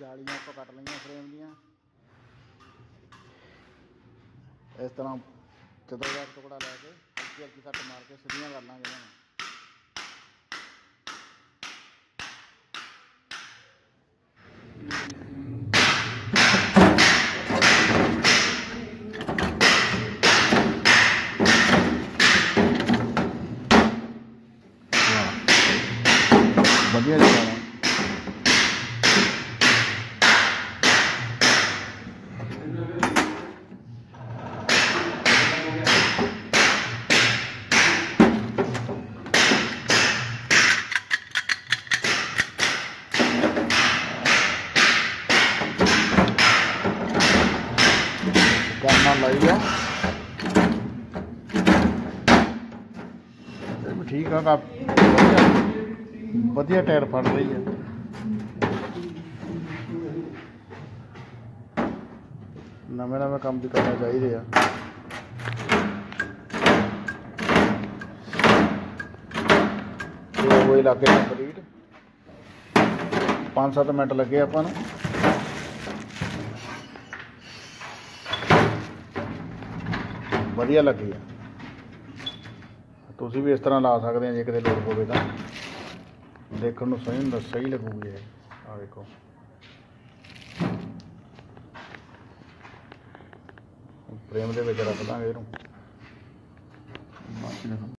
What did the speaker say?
ਜਾਲੀਆਂ ਆਪਾਂ ਕੱਟ ਲਈਆਂ ਫਰੇਮ ਦੀਆਂ। ਇਸ ਤਰ੍ਹਾਂ ਚਤਰਦਾਰ ਟੁਕੜਾ ਲੈ ਕੇ ਹਲਕੀ ਹਲਕੀ ਸੱਟ ਮਾਰ ਕੇ ਸਿੱਧੀਆਂ ਕਰ ਲਾਂਗੇ ਇਹਨਾਂ ਨੂੰ। ਵਧੀਆ ਜਿਹਾ ਗਾਣਾ ਲਾਈ ਆ। ਠੀਕ ਆ ਕਾ ਵਧੀਆ ਵਧੀਆ ਟਾਇਰ ਫੜ ਰਹੀ ਹੈ ਨਵੇਂ ਨਵੇਂ ਕੰਮ ਵੀ ਕਰਨਾ ਚਾਹੀਦੇ ਆ। ਤੇ ਉਹ ਇਲਾਕੇ ਕੰਪਲੀਟ 5-7 ਮਿੰਟ ਲੱਗੇ ਆਪਾਂ ਨੂੰ। ਵਧੀਆ ਲੱਗੀ ਆ। ਤੁਸੀਂ ਵੀ ਇਸ ਤਰ੍ਹਾਂ ਲਾ ਸਕਦੇ ਆ ਜੇ ਕਿਤੇ ਲੋੜ ਪਵੇ ਤਾਂ। ਦੇਖਣ ਨੂੰ ਸਹੀ ਹੁੰਦਾ, ਸਹੀ ਲੱਗੂਗੀ ਇਹ। ਆ ਵੇਖੋ। ਫਰੇਮ ਦੇ ਵਿੱਚ ਰੱਖ ਦਾਂਗੇ ਇਹਨੂੰ। ਬਾਕੀ